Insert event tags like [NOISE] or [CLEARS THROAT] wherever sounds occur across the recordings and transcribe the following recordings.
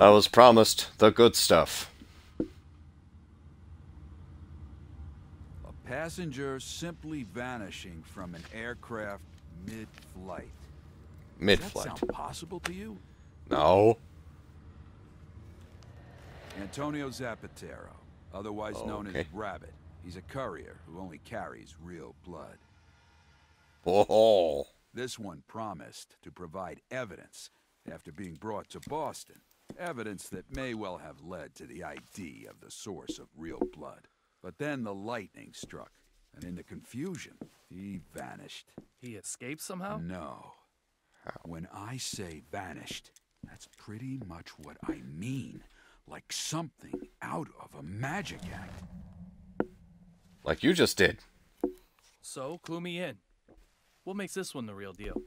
I was promised the good stuff. A passenger simply vanishing from an aircraft mid-flight. Mid-flight. Does that sound possible to you? No. Antonio Zapatero, otherwise known as Rabbit. He's a courier who only carries real blood. Oh. This one promised to provide evidence after being brought to Boston. Evidence that may well have led to the ID of the source of real blood. But then the lightning struck, and in the confusion, he vanished. He escaped somehow? No. When I say vanished, that's pretty much what I mean. Like something out of a magic act. Like you just did. So, clue me in. What makes this one the real deal?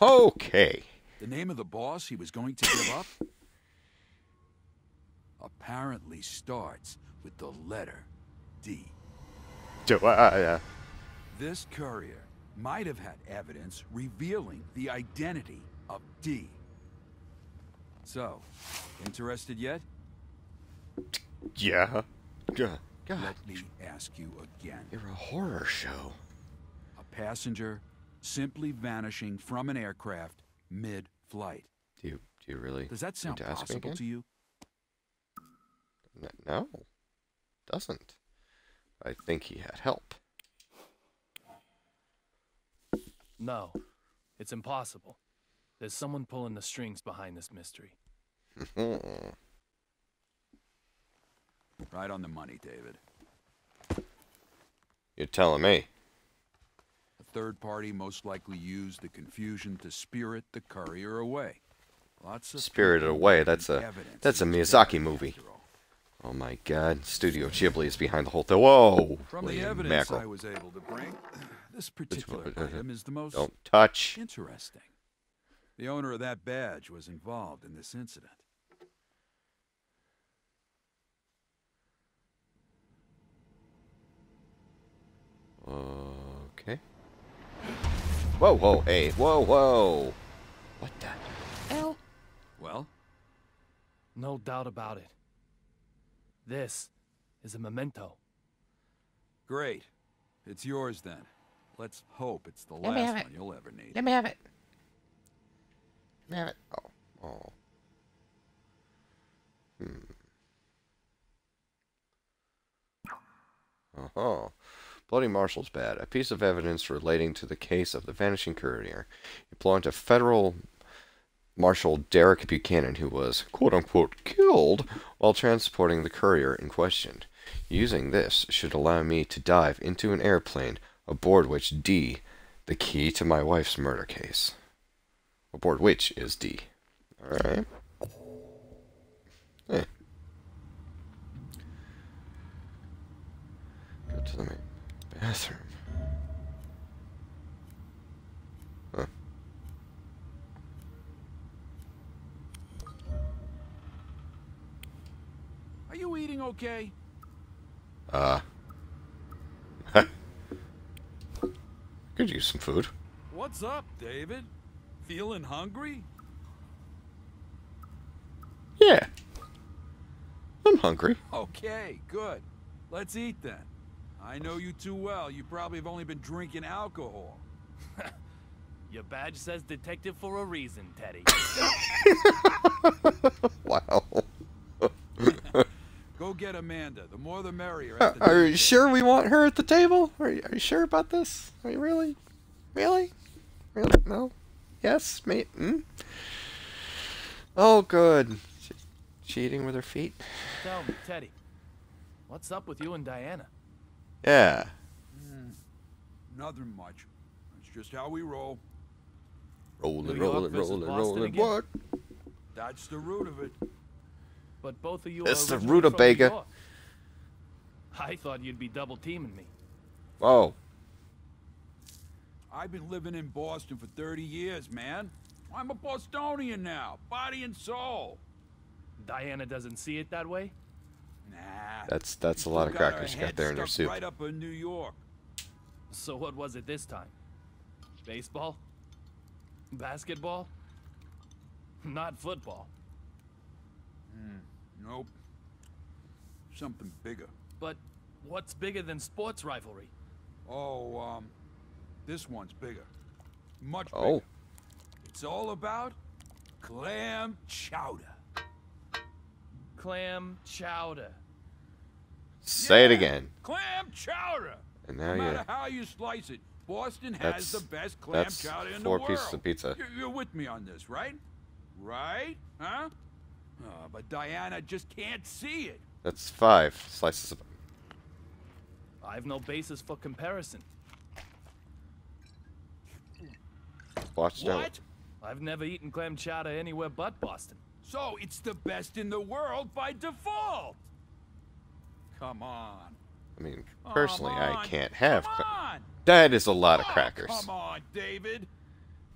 Okay. The name of the boss he was going to give up? [COUGHS] Apparently starts with the letter D. Do I? Uh, This courier might have had evidence revealing the identity of D. So, interested yet? yeah. God. God. Let me ask you again. You're a horror show. A passenger simply vanishing from an aircraft mid-flight. Do you do you really? Does that need sound to ask me possible again? to you? No. Doesn't. I think he had help. No, it's impossible. There's someone pulling the strings behind this mystery. [LAUGHS] Right on the money, David. You're telling me. A third party most likely used the confusion to spirit the courier away. Lots of Spirited Away, that's a- that's a Miyazaki movie. Oh my god. Studio Ghibli is behind the whole thing. Whoa! From the evidence mackerel. I was able to bring, [CLEARS THROAT] this particular uh, uh, item is the most Don't touch. interesting. The owner of that badge was involved in this incident. Okay. Whoa, whoa, hey, whoa, whoa. What the hell? Well, No doubt about it. This is a memento. great. It's yours then. Let's hope it's the Let last one you'll ever need. Let me have it. Let me have it. Oh, oh. Hmm. Uh-huh. Bloody Marshall's bad. A piece of evidence relating to the case of the vanishing courier. It belonged to federal Marshal Derek Buchanan, who was quote-unquote killed while transporting the courier in question. Using this should allow me to dive into an airplane aboard which D, the key to my wife's murder case. Aboard which is D. Alright. Eh. Go to the main bathroom. Huh. Are you eating okay? Uh. [LAUGHS] Could use some food. What's up, David? Feeling hungry? Yeah. I'm hungry. Okay, good. Let's eat then. I know you too well. You probably have only been drinking alcohol. [LAUGHS] Your badge says detective for a reason, Teddy. [LAUGHS] Wow. [LAUGHS] Go get Amanda. The more the merrier. At the Are you daycare. sure we want her at the table? Are you, are you sure about this? Are you really? Really? Really? No? Yes? Mate? Hmm? Oh, good. She, cheating with her feet? Tell me, Teddy, what's up with you and Diana? Yeah. Hmm. Nothing much. It's just how we roll. Rolling, New York rolling, versus rolling, Boston rolling. again? What? That's the root of it. But both of you It's are the originally from New rutabaga. I thought you'd be double teaming me. Oh. I've been living in Boston for 30 years, man. I'm a Bostonian now, body and soul. Diana doesn't see it that way? Nah. That's that's a lot of crackers you got head there in your stuck soup. Right up in New York. So what was it this time? Baseball? Basketball? Not football. Nope. Something bigger. But what's bigger than sports rivalry? Oh, um, this one's bigger. Much bigger. Oh, It's all about clam chowder. Clam chowder. say it again. Clam chowder. And No now matter you. how you slice it, Boston has the best clam chowder in the world. Four pieces of pizza. You're, you're with me on this, right? Right? Huh? Oh, but Diana just can't see it. That's five slices of. I've no basis for comparison. Watch out. What? I've never eaten clam chowder anywhere but Boston. So it's the best in the world by default. Come on. I mean, Come personally, I can't have. Come on. That is a lot of Oh, crackers. Come on, David.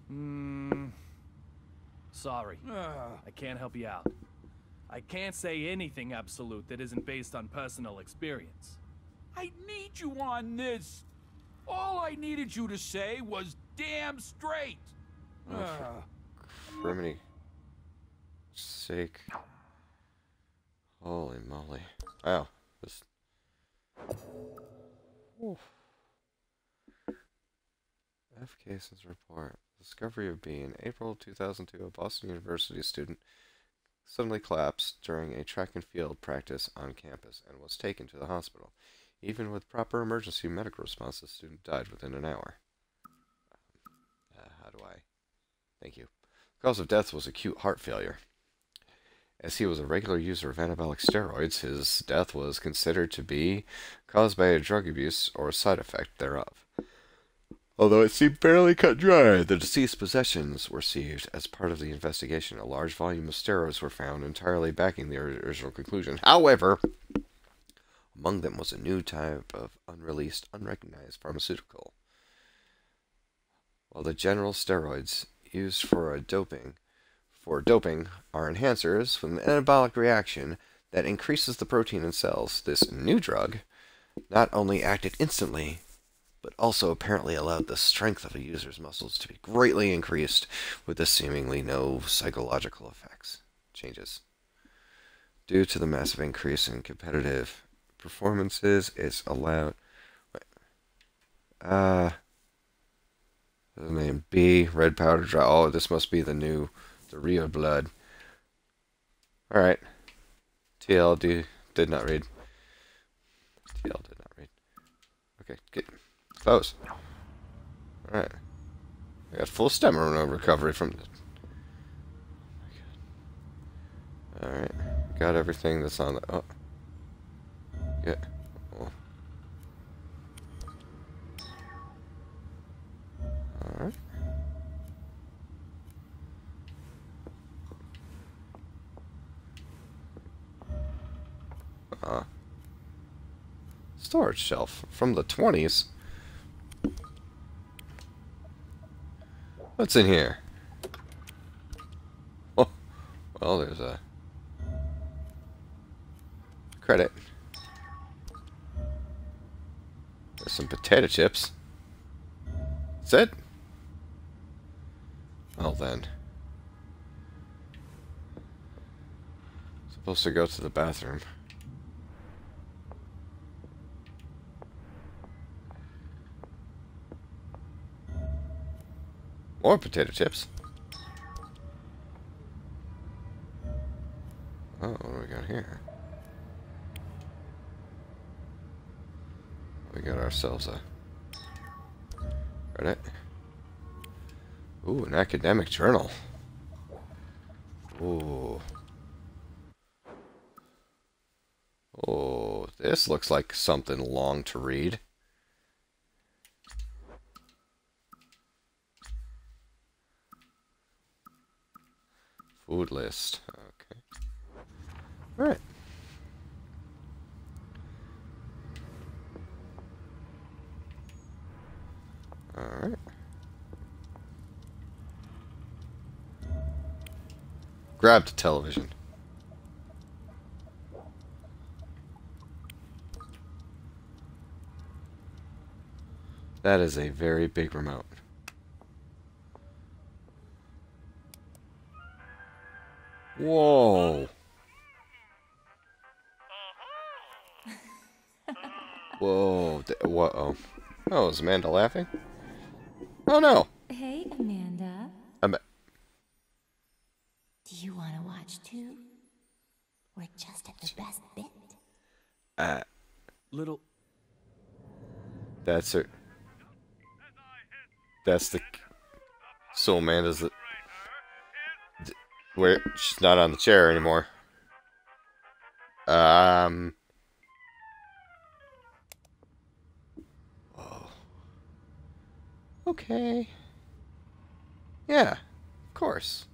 Hmm. Sorry. Ugh. I can't help you out. I can't say anything absolute that isn't based on personal experience. I need you on this. All I needed you to say was damn straight. Oh, for- Ugh. Sake. Holy moly. Wow. This. Oof. F. Cases report. Discovery of B. In April 2002, a Boston University student suddenly collapsed during a track and field practice on campus and was taken to the hospital. Even with proper emergency medical response, the student died within an hour. Uh, how do I? Thank you. The cause of death was acute heart failure. As he was a regular user of anabolic steroids, his death was considered to be caused by a drug abuse or a side effect thereof. Although it seemed fairly cut dry, the deceased's possessions were seized as part of the investigation. A large volume of steroids were found, entirely backing the original conclusion. However, among them was a new type of unreleased, unrecognized pharmaceutical. While the general steroids used for a doping for doping are enhancers with an anabolic reaction that increases the protein in cells. This new drug not only acted instantly, but also apparently allowed the strength of a user's muscles to be greatly increased with the seemingly no psychological effects changes. Due to the massive increase in competitive performances, it's allowed. Uh, the name B red powder dry. Oh, this must be the new, the real blood. All right. TLD did not read. TL did not read. Okay, get close. All right. I got full stamina recovery from this. All right. Got everything that's on the. Oh. Yeah. Oh. All right. Uh, storage shelf from the 20s. What's in here? Oh, well, there's a credit. There's some potato chips. That's it? Well then. Supposed to go to the bathroom. More potato chips. Oh, what do we got here? We got ourselves a credit. Ooh, an academic journal. Ooh. Oh, this looks like something long to read. Food list. Okay. Alright. Alright. Grab the television. That is a very big remote. Whoa. Whoa. th- What? Oh. Oh, is Amanda laughing? Oh no. Hey, Amanda. Am- Do you want to watch too? We're just at the best bit. uh, Little. that's her. That's the. So Amanda's the. Where she's not on the chair anymore. Um. Whoa. Okay. Yeah, of course.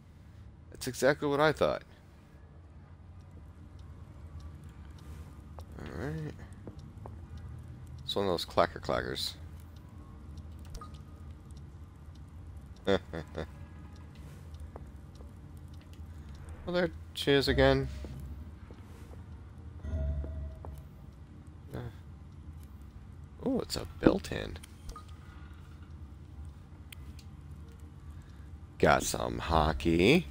That's exactly what I thought. Alright. It's one of those clacker clackers. [LAUGHS] well, there she is again. Oh, it's a built-in. Got some hockey.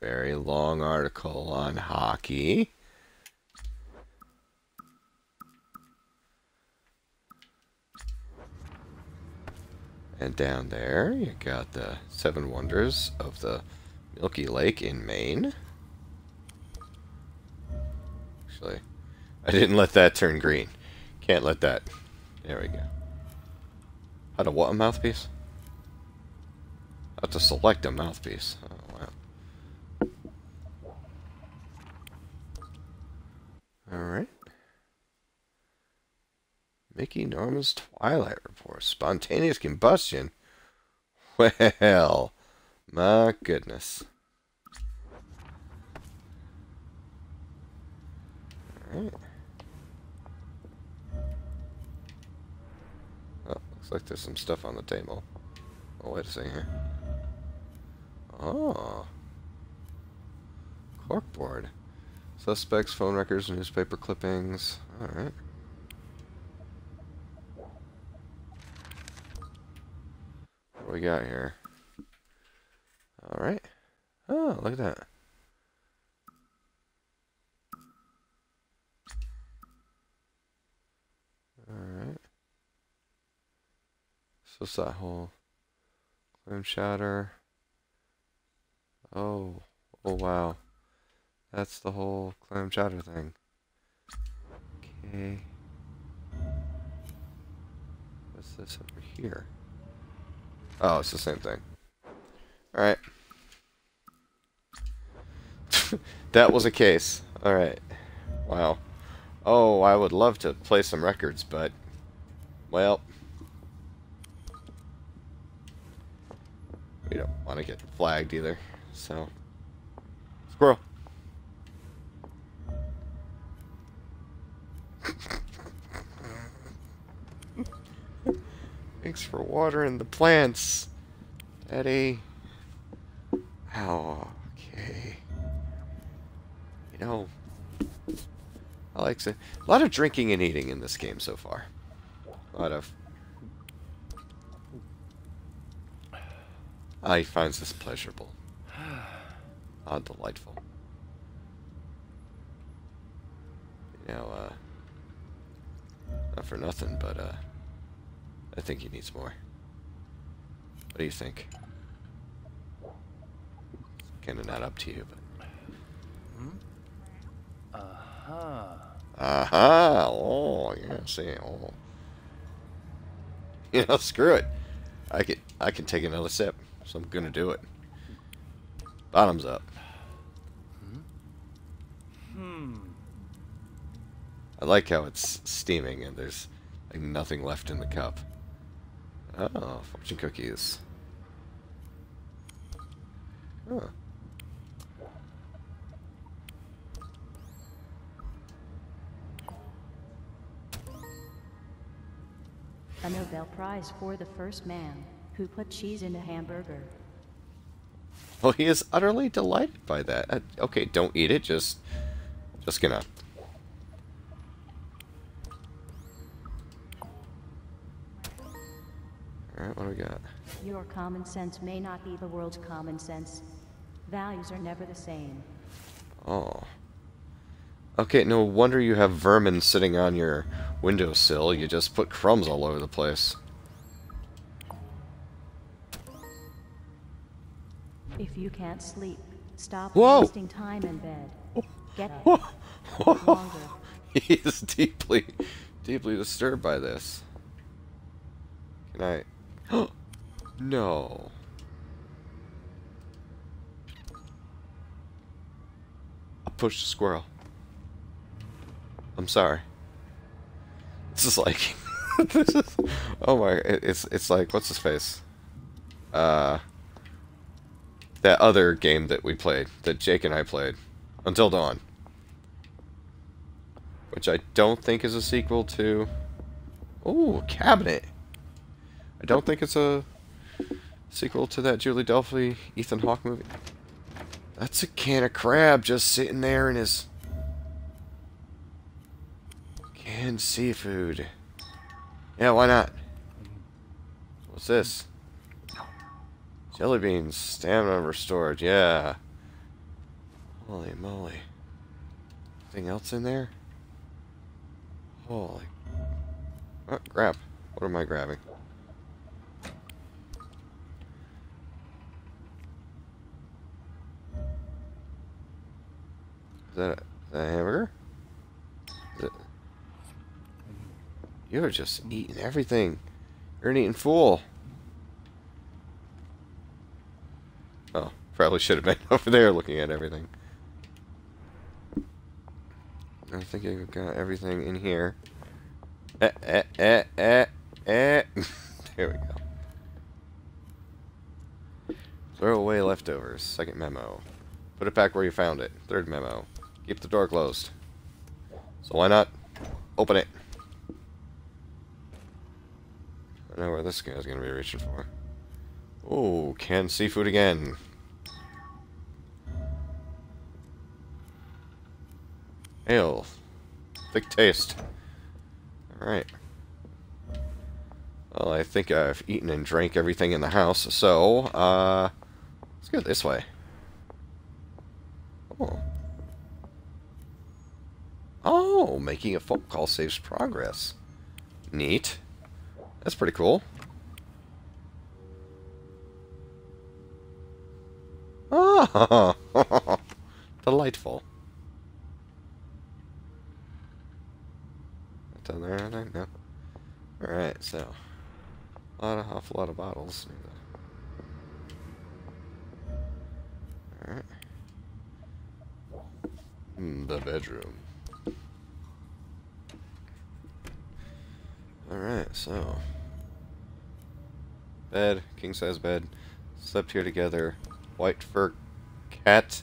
Very long article on hockey. And down there, you got the seven wonders of the Milky Lake in Maine. Actually, I didn't let that turn green. Can't let that. There we go. How to what a mouthpiece? How to select a mouthpiece. Oh, wow. Alright. Mickey Norman's Twilight Report. Spontaneous combustion? Well, my goodness. Alright. Oh, looks like there's some stuff on the table. Oh, wait a second here. Oh. Corkboard. Suspects, phone records, newspaper clippings. Alright. What do we got here? Alright. Oh, look at that. Alright. So it's that whole clam shatter. Oh, oh wow. That's the whole clam chowder thing. Okay. What's this over here? Oh, it's the same thing. Alright. [LAUGHS] that was a case. Alright. Wow. Oh, I would love to play some records, but... Well... We don't want to get flagged either, so... Squirrel! [LAUGHS] Thanks for watering the plants, Eddie. Oh, okay. You know, I like to, a lot of drinking and eating in this game so far. A lot of. I finds this pleasurable. [SIGHS] Ah, delightful. You know, uh, not for nothing, but uh, I think he needs more. What do you think? Kind of not up to you, but. Aha. Aha! Oh, yeah. See, oh. [LAUGHS] You know, screw it. I can I can take another sip, so I'm gonna do it. Bottoms up. Hmm. Hmm. I like how it's steaming and there's like nothing left in the cup. Oh, fortune cookies. Huh. A Nobel Prize for the first man who put cheese in a hamburger. Well, he is utterly delighted by that. Uh, okay, don't eat it. Just, just gonna. Alright, what do we got? Your common sense may not be the world's common sense. Values are never the same. Oh. Okay, no wonder you have vermin sitting on your windowsill. You just put crumbs all over the place. If you can't sleep, stop Whoa! wasting time in bed. Get up. longer. [LAUGHS] he is deeply, deeply disturbed by this. Can I? [GASPS] no. I pushed a squirrel. I'm sorry. This is like, [LAUGHS] this is, oh my, it- it's it's like what's his face? Uh, that other game that we played, that Jake and I played, Until Dawn which I don't think is a sequel to. Oh, Cabinet. I don't think it's a sequel to that Julie Delpy Ethan Hawke movie. That's a can of crab just sitting there in his canned seafood. Yeah, why not? What's this? Jelly beans, stamina restored. Yeah. Holy moly. Anything else in there? Holy. Oh, grab. What am I grabbing? Is that a, is that a hamburger? It... You're just eating everything. You're an eating fool. Oh, probably should have been [LAUGHS] over there looking at everything. I think I've got everything in here. Eh, eh, eh, eh, eh. [LAUGHS] there we go. Throw away leftovers. Second memo. Put it back where you found it. Third memo. Keep the door closed. So why not open it? I know where this guy's gonna be reaching for. Oh, canned seafood again. Ale. Thick taste. Alright. Well, I think I've eaten and drank everything in the house, so, uh, let's go this way. Oh. Oh, making a phone call saves progress. Neat. That's pretty cool. Oh, [LAUGHS] delightful. Down there, I think? No. Alright, so. A lot of, awful lot of bottles. Alright. Hmm, The bedroom. Alright, so. Bed, king size bed. Slept here together. White fur cat.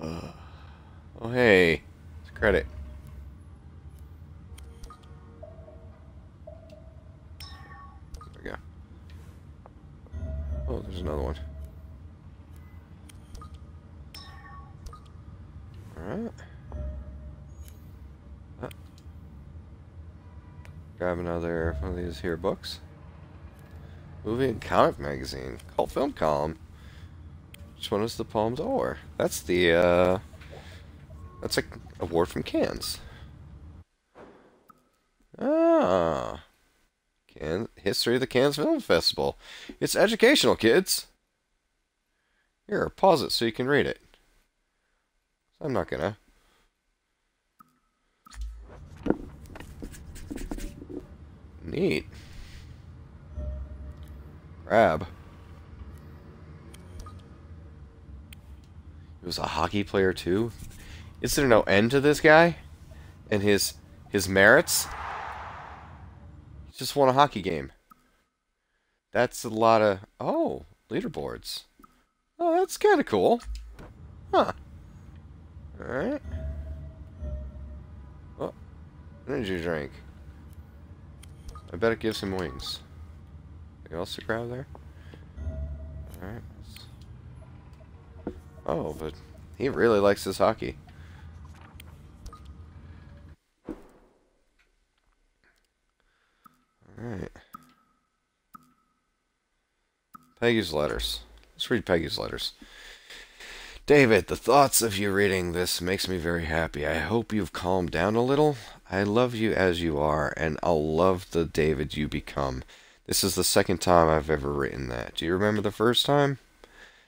Uh, oh, hey. It's credit. There we go. Oh, there's another one. Alright. Ah. Grab another one of these here books. Movie and comic magazine. Cult film column. Which one is the Palme d'Or? That's the, uh... That's a award from Cannes. Ah. Can history of the Cannes Film Festival. It's educational, kids. Here, pause it so you can read it. I'm not gonna. Neat. Crab. He was a hockey player too. Is there no end to this guy? And his his merits? He just won a hockey game. That's a lot of oh, leaderboards. Oh, that's kinda cool. Huh. Alright. Oh, energy drink. I bet it gives him wings. Anything else to grab there? Alright. Oh, but he really likes his hockey. Alright. Peggy's letters. Let's read Peggy's letters. David, the thoughts of you reading this makes me very happy. I hope you've calmed down a little. I love you as you are, and I'll love the David you become. This is the second time I've ever written that. Do you remember the first time?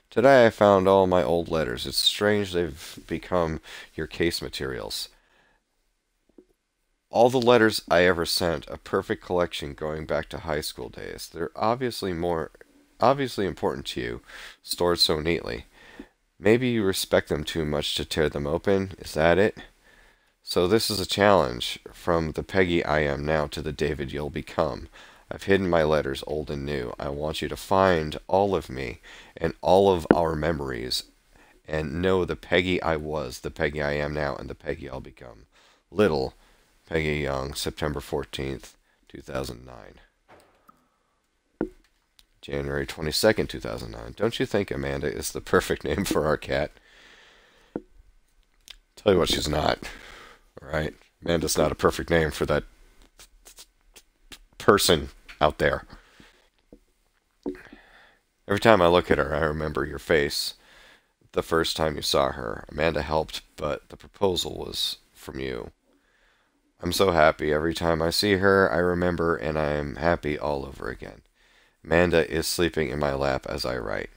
Today I found all my old letters. It's strange they've become your case materials. All the letters I ever sent, a perfect collection going back to high school days. They're obviously more obviously important to you, stored so neatly. Maybe you respect them too much to tear them open. Is that it? So this is a challenge from the Peggy I am now to the David you'll become. I've hidden my letters, old and new. I want you to find all of me and all of our memories and know the Peggy I was, the Peggy I am now, and the Peggy I'll become. Little Peggy Young, September 14th, 2009. January 22nd, 2009. Don't you think Amanda is the perfect name for our cat? Tell you what, she's not. Alright? Amanda's not a perfect name for that person out there. Every time I look at her, I remember your face the first time you saw her. Amanda helped, but the proposal was from you. I'm so happy. Every time I see her, I remember, and I am happy all over again. Amanda is sleeping in my lap as I write.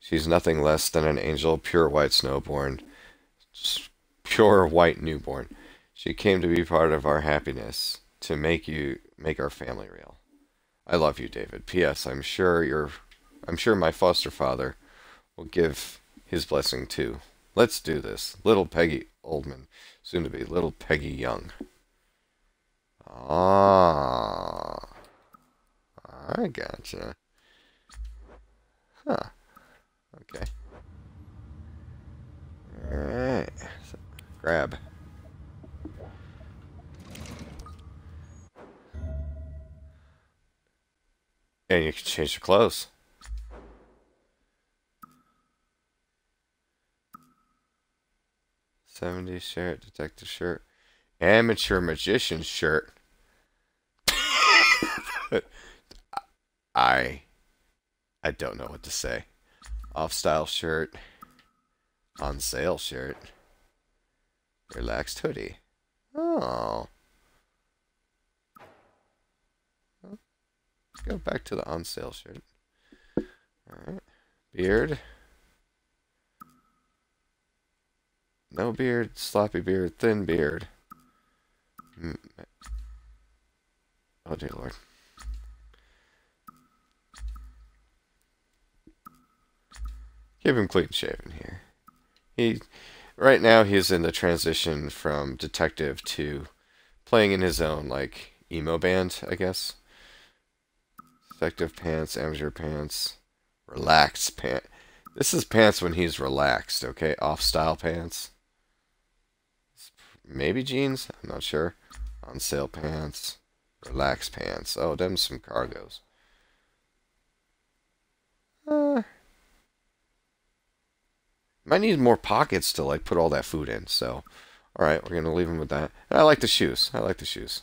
She's nothing less than an angel, pure white snowborn, pure white newborn. She came to be part of our happiness, to make you make our family real. I love you, David. P.S. I'm sure you're I'm sure my foster father will give his blessing too. Let's do this. Little Peggy Oldman, soon to be little Peggy Young. Ah. I gotcha. Huh. Okay. Alright. So, grab. And you can change your clothes. Seventy shirt, detective shirt, amateur magician shirt. [LAUGHS] I I don't know what to say. Off style shirt. On sale shirt. Relaxed hoodie. Oh. Let's go back to the on sale shirt. Alright. Beard. No beard, sloppy beard, thin beard. Hmm. Oh dear lord. Keep him clean shaven here. He, right now, he's in the transition from detective to playing in his own like emo band, I guess. Detective pants, amateur pants, relaxed pants. This is pants when he's relaxed, okay? Off style pants. Maybe jeans, I'm not sure. On sale pants, relaxed pants. Oh, them some cargos. Uh, might need more pockets to like put all that food in. So, all right, we're gonna leave him with that. And I like the shoes. I like the shoes.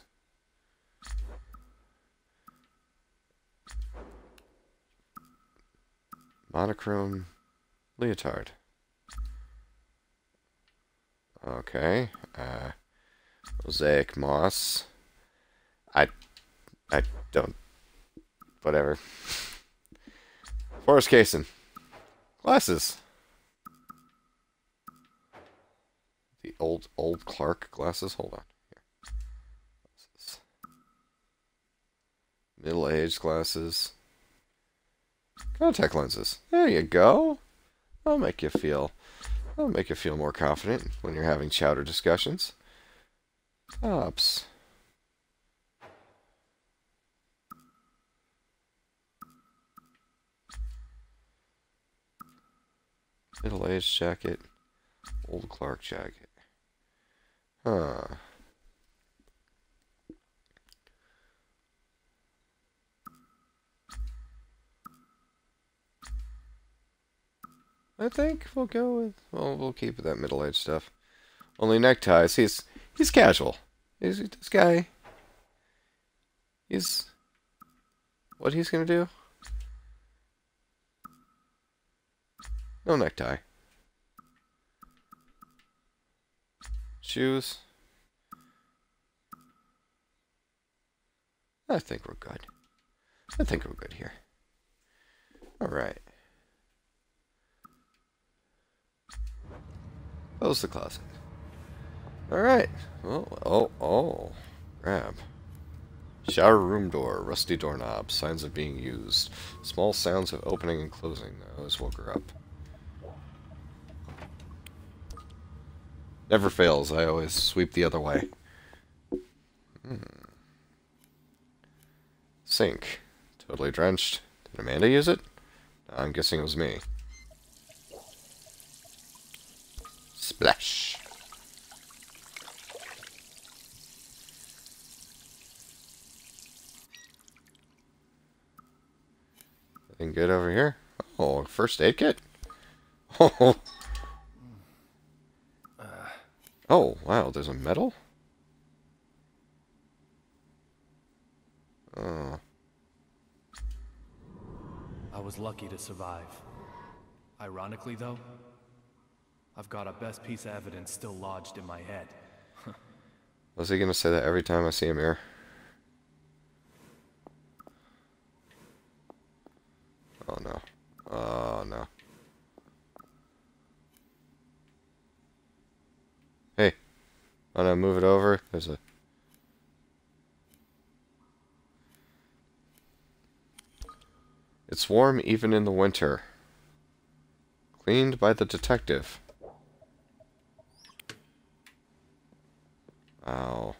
Monochrome leotard. Okay. Uh, mosaic moss. I, I don't. Whatever. Forrest Kaysen. Glasses. The old old Clark glasses. Hold on. Here. Middle-aged glasses. Contact lenses. There you go. That'll make you feel. That'll make you feel more confident when you're having chowder discussions. Tops. Middle-aged jacket. Old Clark jacket. Huh. I think we'll go with well we'll keep that middle aged stuff. Only neckties, he's he's casual. Is this guy he's what he's gonna do? No necktie. Shoes. I think we're good. I think we're good here. Alright. Close the closet. Alright. Oh, oh, oh. Grab. Shower room door, rusty doorknob, signs of being used. Small sounds of opening and closing. I always woke her up. Never fails. I always sweep the other way. Hmm. Sink. Totally drenched. Did Amanda use it? I'm guessing it was me. Splash. Anything good over here? Oh, first aid kit? [LAUGHS] Oh. Oh, wow, there's a medal? Oh. I was lucky to survive. Ironically, though, I've got a best piece of evidence still lodged in my head. [LAUGHS] Was he gonna say that every time I see him here? Oh no. Oh no. Hey. Wanna move it over? There's a It's warm even in the winter. Cleaned by the detective. Wow.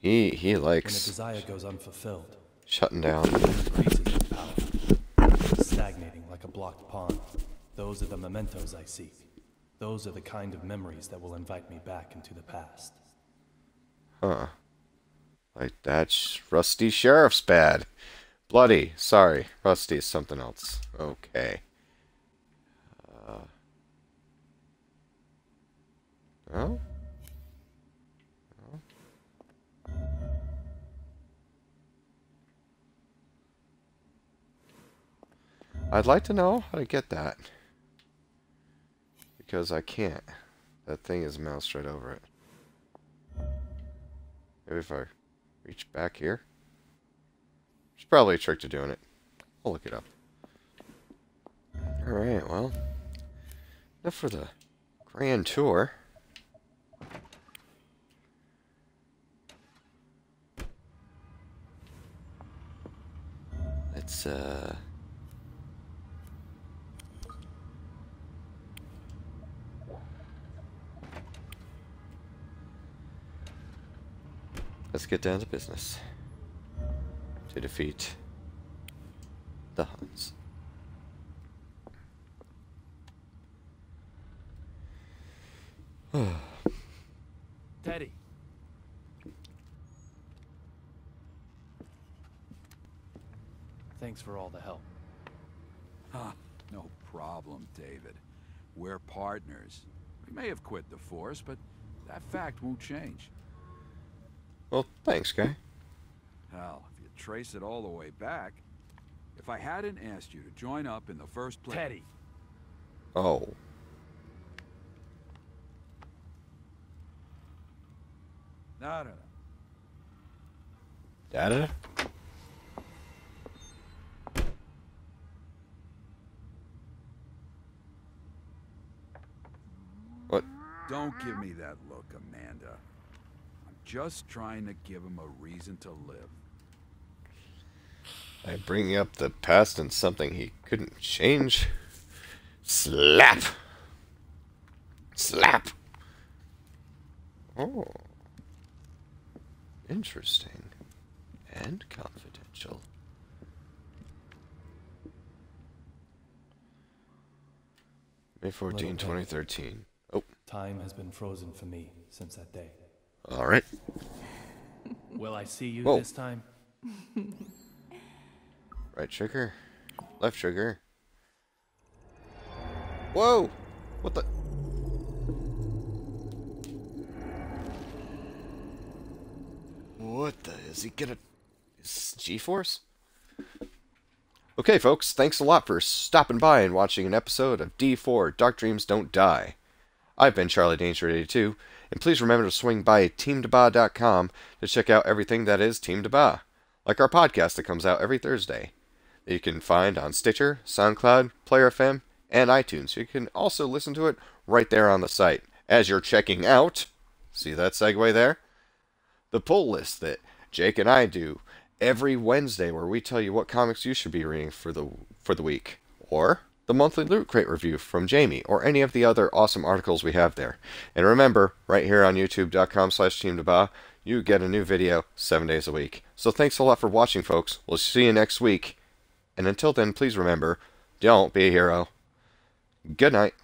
He he When a likes desire goes unfulfilled, shutting down. it increases in power. Stagnating like a blocked pond. Those are the mementos I seek. Those are the kind of memories that will invite me back into the past. Huh. Like that sh rusty sheriff's bad. Bloody. Sorry. Rusty is something else. Okay. Uh. I'd like to know how to get that. Because I can't. That thing is moused right over it. Maybe if I reach back here. There's probably a trick to doing it. I'll look it up. Alright, well. Enough for the grand tour. Let's, uh... Let's get down to business. To defeat the Huns. [SIGHS] Teddy! Thanks for all the help. Ah, no problem, David. We're partners. We may have quit the force, but that fact won't change. Well, thanks, guy. Hell, if you trace it all the way back, if I hadn't asked you to join up in the first place... Teddy! Oh. No, no, no. Data? What? Don't give me that look, Amanda. I'm just trying to give him a reason to live. I bring up the past and something he couldn't change. Slap! Slap! Oh. Interesting. And confidential. May 14, 2013. Oh, Time has been frozen for me since that day. Alright. Will I see you Whoa. this time? [LAUGHS] Right trigger. Left trigger. Whoa! What the? What the? Is he gonna? Is G-force? Okay, folks, thanks a lot for stopping by and watching an episode of D4 Dark Dreams Don't Die. I've been Charlie Danger82, and please remember to swing by teamdbah.com to check out everything that is Team DBAH, like our podcast that comes out every Thursday. That you can find on Stitcher, SoundCloud, Player FM, and iTunes. You can also listen to it right there on the site. As you're checking out, see that segue there? The pull list that Jake and I do every Wednesday where we tell you what comics you should be reading for the for the week. Or the monthly Loot Crate review from Jamie, or any of the other awesome articles we have there. And remember, right here on youtube.com slash teamdbah, you get a new video seven days a week. So thanks a lot for watching, folks. We'll see you next week. And until then, please remember, don't be a hero. Good night.